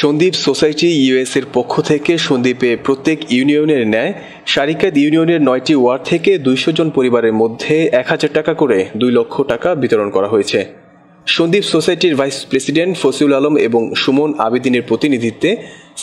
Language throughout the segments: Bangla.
সন্দীপ সোসাইটি ইউএস এর পক্ষ থেকে সন্দীপে প্রত্যেক ইউনিয়নের ন্যায় সারিকাদ ইউনিয়নের নয়টি ওয়ার্ড থেকে দুইশো জন পরিবারের মধ্যে এক হাজার টাকা করে দুই লক্ষ টাকা বিতরণ করা হয়েছে। সন্দীপ সোসাইটির ভাইস প্রেসিডেন্ট ফসিউল আলম এবং সুমন আবেদিনের প্রতিনিধিত্বে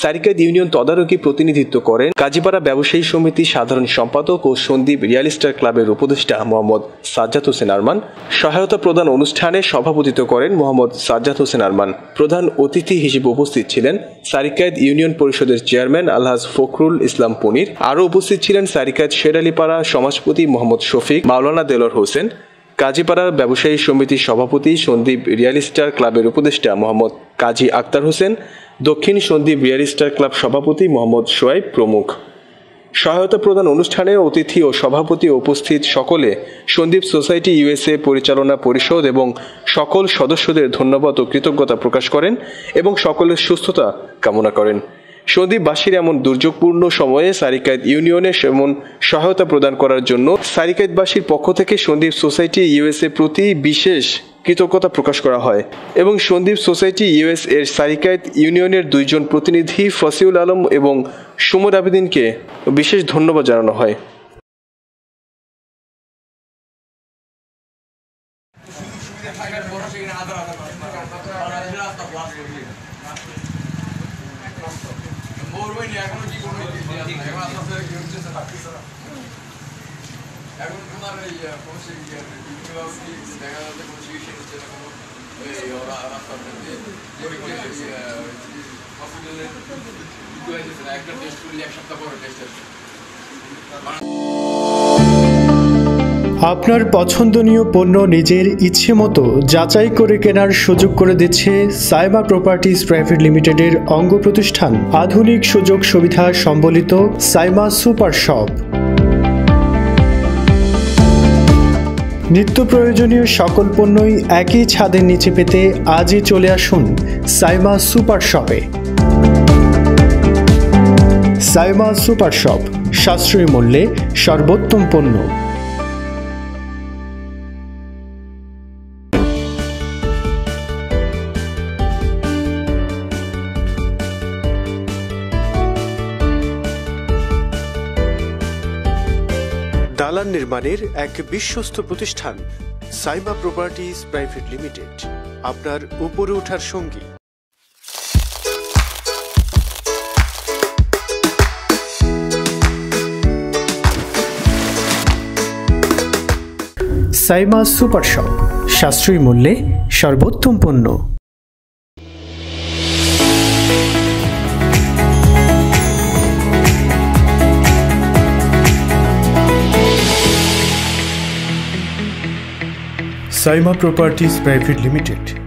সারিকাদ ইউনিয়ন তদারকি প্রতিনিধিত্ব করেন কাজীপাড়া ব্যবসায়ী সমিতি সাধারণ সম্পাদক ও সন্দীপ রিয়াল স্টার ক্লাবের উপদেষ্টা মোহাম্মদ সাজ্জাদ হোসেন আরমান। সহায়তা প্রদান অনুষ্ঠানে সভাপতিত্ব করেন মোহাম্মদ সাজ্জাদ হোসেন আরমান। প্রধান অতিথি হিসেবে উপস্থিত ছিলেন সারিকায়দ ইউনিয়ন পরিষদের চেয়ারম্যান আলহাজ ফখরুল ইসলাম পনির। আরও উপস্থিত ছিলেন সারিকায়দ শেরালিপাড়া সমাজপতি মোহাম্মদ শফিক, মাওলানা দেলর হোসেন, কাজীপাড়া ব্যবসায়ী সমিতির সভাপতি সন্দীপ রিয়াল স্টার ক্লাবের উপদেষ্টা মোহাম্মদ কাজী আক্তার হোসেন দক্ষিণ সন্দীপ বিয়ারিস্টার ক্লাব সভাপতি মোহাম্মদ সোয়াইব প্রমুখ। সহায়তা প্রদান অনুষ্ঠানে অতিথি ও সভাপতি উপস্থিত সকলে সন্দীপ সোসাইটি ইউএসএ পরিচালনা পরিষদ এবং সকল সদস্যদের ধন্যবাদ ও কৃতজ্ঞতা প্রকাশ করেন এবং সকলের সুস্থতা কামনা করেন। সন্দীপবাসীর এমন দুর্যোগপূর্ণ সময়ে সারিকায়ত ইউনিয়নে এমন সহায়তা প্রদান করার জন্য সারিকায়তবাসীর পক্ষ থেকে সন্দীপ সোসাইটি ইউএসএ প্রতি বিশেষ কৃতজ্ঞতা প্রকাশ করা হয় এবং সন্দীপ সোসাইটি ইউএস এর সারিকায়ত ইউনিয়নের দুইজন প্রতিনিধি ফসিউল আলম এবং সুমদ আবেদিনকে বিশেষ ধন্যবাদ জানানো হয়। এখনও কি কোনো এখন আস্তে আস্তে কি হচ্ছে এখন তোমার এই কোনো বিভিন্ন দেখা যাচ্ছে কোনো চিকিৎসা হচ্ছে না কোনো এই রাস্তার মধ্যে হসপিটালে একটা টেস্ট করলে এক সপ্তাহ পরে টেস্ট আসছে আপনার পছন্দনীয় পণ্য নিজের ইচ্ছে মতো যাচাই করে কেনার সুযোগ করে দিচ্ছে সাইমা প্রপার্টিজ প্রাইভেট লিমিটেডের অঙ্গ প্রতিষ্ঠান। আধুনিক সুযোগ সুবিধা সম্বলিত সাইমা সুপার শপ। নিত্য প্রয়োজনীয় সকল পণ্যই একই ছাদের নিচে পেতে আজই চলে আসুন সাইমা সুপার শপে। সাইমা সুপার শপ, সাশ্রয়ী মূল্যে সর্বোত্তম পণ্য। দালান নির্মাণের এক বিশ্বস্ত প্রতিষ্ঠান, সাইমা প্রপার্টিজ প্রাইভেট লিমিটেড, আপনার উপরে ওঠার সঙ্গী। সাইমা সুপার শপ, সাশ্রয়ী মূল্যে সর্বোত্তম পণ্য। Saima properties private limited